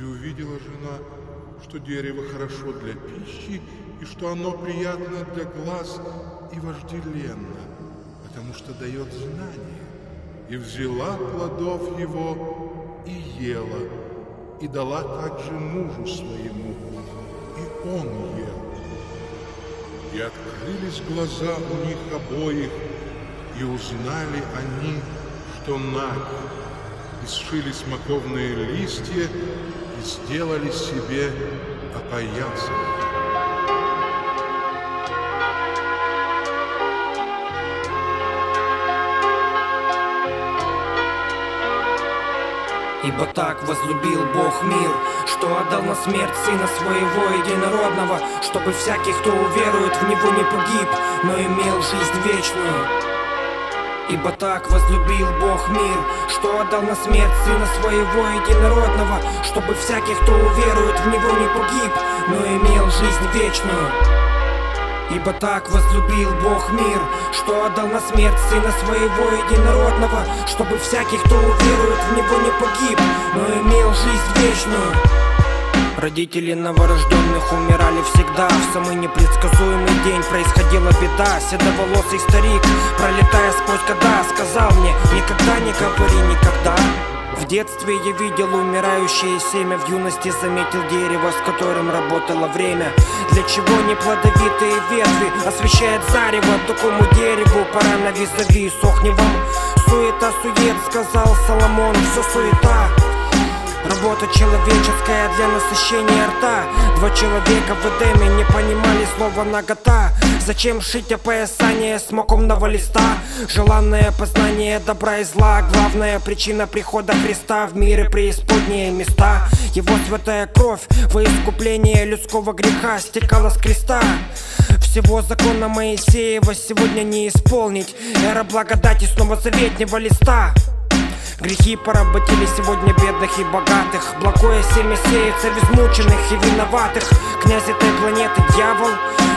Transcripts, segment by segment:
И увидела жена, что дерево хорошо для пищи, и что оно приятно для глаз и вожделенно, потому что дает знание. И взяла плодов его и ела, и дала также мужу своему, и он ел. И открылись глаза у них обоих, и узнали они, что наги, и сшили смоковные листья и сделали себе опоясывание. Ибо так возлюбил Бог мир, что отдал на смерть Сына Своего Единородного, чтобы всякий, кто уверует в Него, не погиб, но имел жизнь вечную. Ибо так возлюбил Бог мир, что отдал на смерть Сына Своего Единородного, чтобы всякий, кто уверует в Него, не погиб, но имел жизнь вечную. Ибо так возлюбил Бог мир, что отдал на смерть Сына Своего Единородного, чтобы всякий, кто уверует в Него, не погиб, но имел жизнь вечную. Родители новорожденных умирали всегда. В самый непредсказуемый день происходила беда. Седоволосый старик, пролетая сквозь года Сказал мне, никогда не говори никогда в детстве я видел умирающее семя В юности заметил дерево, с которым работало время. Для чего не плодовитые ветви Освещает зарево такому дереву Пора на визави, сохни вам. Суета, сует, сказал Соломон Все суета Работа человеческая для насыщения рта. Два человека в Эдеме не понимали слова нагота Зачем шить опоясание смокомного листа? Желанное познание добра и зла. Главная причина прихода Христа в мире преисподние места. Его святая кровь во искупление людского греха стекала с креста. Всего закона Моисеева сегодня не исполнить. Эра благодати снова заветнего листа Грехи поработили сегодня бедных и богатых. Благое семя сеется в измученных и виноватых. Князь этой планеты дьявол.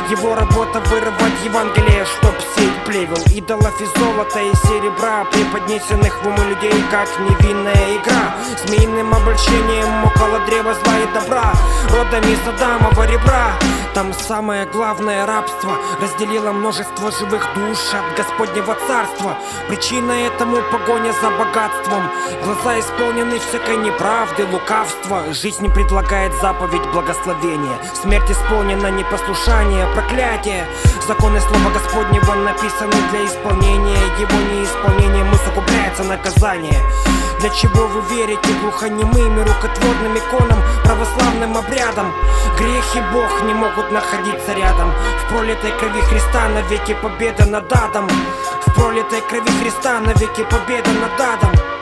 Его работа вырывать Евангелие, чтоб сеять плевел. Идолов из золота и серебра Преподнесенных в умы людей, как невинная игра. Змеиным обольщением около древа зла и добра. Родом из Адамова ребра. Там самое главное рабство Разделило множество живых душ от Господнего Царства. Причина этому погоня за богатством Глаза исполнены всякой неправды, лукавства. Жизнь предлагает заповедь благословения. Смерть исполнена непослушание, проклятие. Законы Слова Господнего написаны для исполнения. Его неисполнением усугубляется наказание. Для чего вы верите глухонемым и рукотворным иконам, православным обрядам? Грех и Бог не могут находиться рядом. В пролитой крови Христа навеки победа над адом. В пролитой крови Христа навеки победа над адом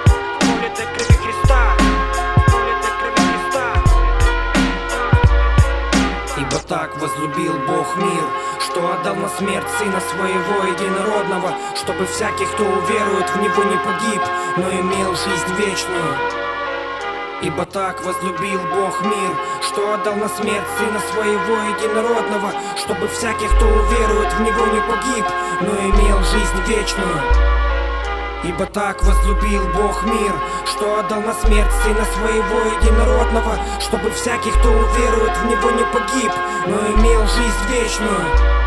так возлюбил Бог мир, что отдал на смерть Сына Своего Единородного, чтобы всякий, кто уверует в Него, не погиб, но имел жизнь вечную. Ибо так возлюбил Бог мир, что отдал на смерть Сына Своего Единородного, чтобы всякий, кто уверует в Него, не погиб, но имел жизнь вечную. Ибо так возлюбил Бог мир, что отдал на смерть Сына Своего Единородного, чтобы всякий, кто уверует в Него, не погиб, но имел жизнь вечную.